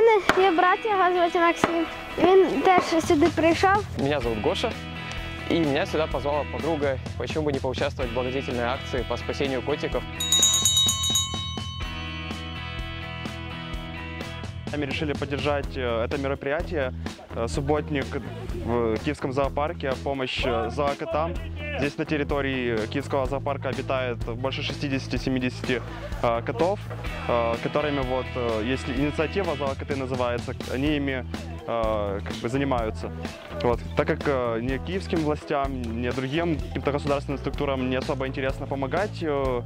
мене є брат, його звати Максим. Він теж сюди прийшов. Меня зовут Гоша, и меня сюда позвала подруга, почему бы не поучаствовать в благотворительной акции по спасению котиков. Мы решили поддержать э, это мероприятие. Э, Субботник в Киевском зоопарке, помощь э, зоокотам. Здесь на территории Киевского зоопарка обитает больше 60-70 э, котов, э, которыми вот, э, если инициатива зоокоты называется, они ими э, как бы занимаются. Вот. Так как э, ни киевским властям, ни другим каким-то государственным структурам не особо интересно помогать э,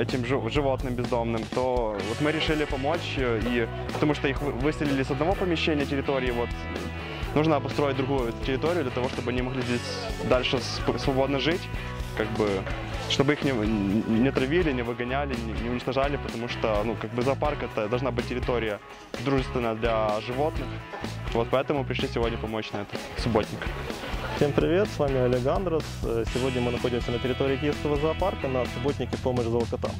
этим жи- животным бездомным, то вот мы решили помочь, и, потому что их вы- выселили с одного помещения территории, вот нужно обустроить другую территорию для того, чтобы они могли здесь дальше свободно жить, как бы, чтобы их не, не травили, не выгоняли, не, не уничтожали, потому что, ну, как бы зоопарк это должна быть территория дружественная для животных. Вот поэтому пришли сегодня помочь на это, субботник. Всем привет, с вами Олег Андрос. Э, Сегодня мы находимся на территории Киевского зоопарка на субботнике «Помощь зоокотам».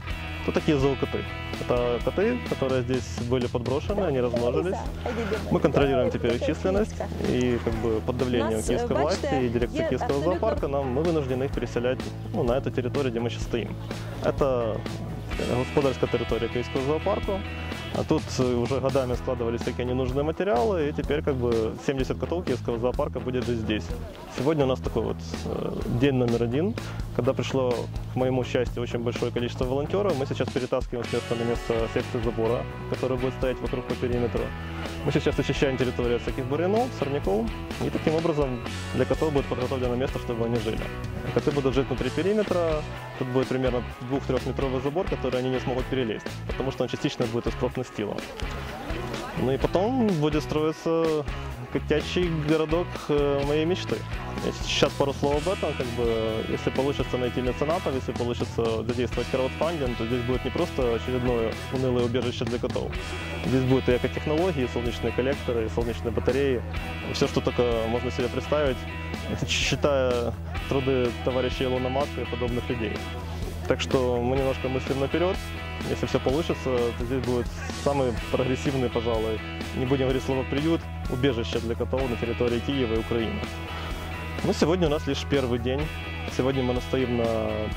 Кто такие зоокоты? Это коты, которые здесь были подброшены, они размножились. Мы контролируем теперь их численность и как бы под давлением Нас, киевской э, власти и дирекции Киевского зоопарка нам мы вынуждены их переселять ну, на эту территорию, где мы сейчас стоим. Это господарская территория Киевского зоопарка. А тут э, уже годами складывались всякие ненужные материалы, и теперь как бы 70 котов Киевского зоопарка будет жить здесь. Сегодня у нас такой вот э, день номер один, когда пришло, к моему счастью, очень большое количество волонтеров. Мы сейчас перетаскиваем с места на место секцию забора, которая будет стоять вокруг по периметру. Мы сейчас очищаем территорию от всяких бурянов, сорняков, и таким образом для котов будет подготовлено место, чтобы они жили. Коты будут жить внутри периметра, тут будет примерно 2-3-метровый забор, который они не смогут перелезть, потому что он частично будет из профнастила. Ну и потом будет строиться котячий городок э, моей мечты. И Сейчас пару слов об этом. Как бы, если получится найти меценатов, если получится задействовать краудфандинг, то здесь будет не просто очередное унылое убежище для котов. Здесь будут и экотехнологии, и солнечные коллекторы, и солнечные батареи. Все, что только можно себе представить, считая труды товарища Илона Маска и подобных людей. Так что мы немножко мыслим наперед. Если все получится, то здесь будет самый прогрессивный, пожалуй, не будем говорить слово приют, убежище для котов на территории Киева и Украины. Но сегодня у нас лишь первый день. Сегодня мы настоим на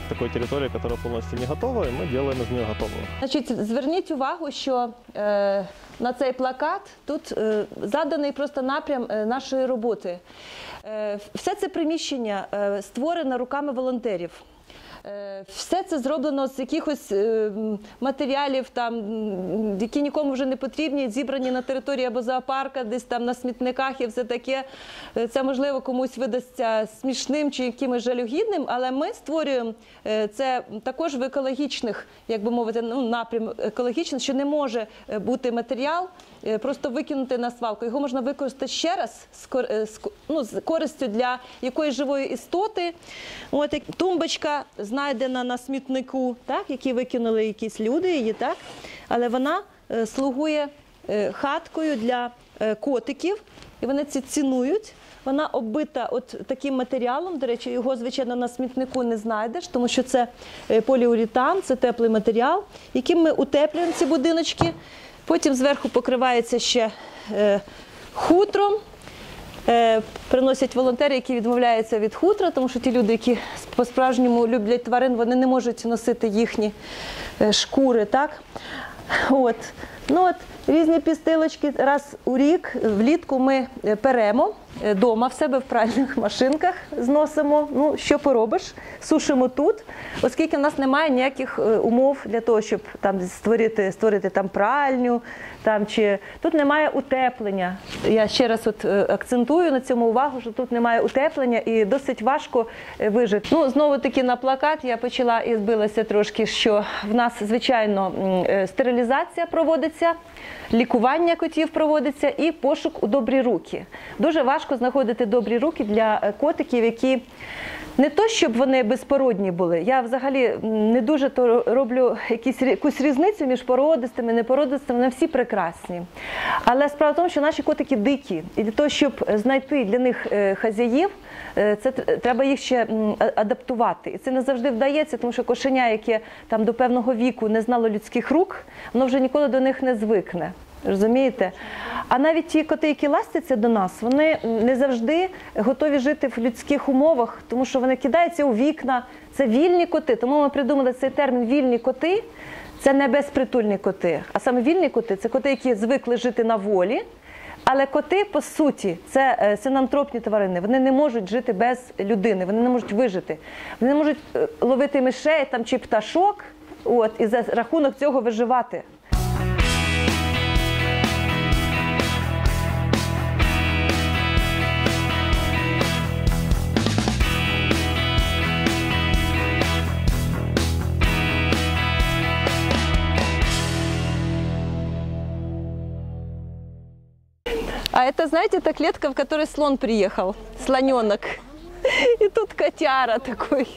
такой территории, которая полностью не готова, и мы делаем из нее готовую. Значить, зверніть увагу, що е, на цей плакат тут е, заданий просто напрям е, нашої роботи. Е, все це приміщення е, створене руками волонтерів. Е, Все це зроблено з якихось е, матеріалів, там, які нікому вже не потрібні, зібрані на території або зоопарка, десь там на смітниках і все таке. Е, Це можливо комусь видасться смішним чи якимось жалюгідним, але ми створюємо це також в екологічних, як би мовити, ну, напрям екологічних, що не може бути матеріал просто викинути на свалку. Його можна використати ще раз з з ну, з користю для якоїсь живої істоти. От тумбочка знайдена на смітнику, так, які викинули якісь люди її, так? але вона е, слугує е, хаткою для е, котиків, і вони це цінують. Вона оббита от таким матеріалом. До речі, його, звичайно, на смітнику не знайдеш, тому що це поліуретан, це теплий матеріал, яким ми утеплюємо ці будиночки. Потім зверху покривається ще хутром. Е, Приносять волонтери, які відмовляються від хутра, тому що ті люди, які по-справжньому люблять тварин, вони не можуть носити їхні е, шкури. Так? От. Ну, от, різні пістилочки раз у рік влітку ми е, перемо вдома в себе в пральних машинках зносимо. Ну, що поробиш? Сушимо тут, оскільки в нас немає ніяких е, умов для того, щоб там створити, створити там пральню, там чи тут немає утеплення. Я ще раз от е, акцентую на цьому увагу, що тут немає утеплення і досить важко е, вижити. Ну знову таки на плакат я почала і збилася трошки, що в нас звичайно е, стерилізація проводиться, лікування котів проводиться і пошук у добрі руки. Дуже важко знаходити добрі руки для е, котиків, які не то, щоб вони безпородні були. Я взагалі не дуже то роблю якусь різницю між породистими і непородистими, вони всі прекрасні. Але справа в тому, що наші котики дикі. І для того, щоб знайти для них е, хазяїв, е, це треба їх ще адаптувати. І це не завжди вдається, тому що кошеня, яке там до певного віку не знало людських рук, воно вже ніколи до них не звикне. Розумієте? А навіть ті коти, які ластяться до нас, вони не завжди готові жити в людських умовах, тому що вони кидаються у вікна. Це вільні коти. Тому ми придумали цей термін вільні коти. Це не безпритульні коти, а саме вільні коти це коти, які звикли жити на волі. Але коти, по суті, це е, синантропні тварини. Вони не можуть жити без людини, вони не можуть вижити. Вони не можуть е, ловити мишей там, чи пташок, от, і за рахунок цього виживати. А это, знаете, та клетка, в которой слон приехал, слоненок. И тут котяра такой.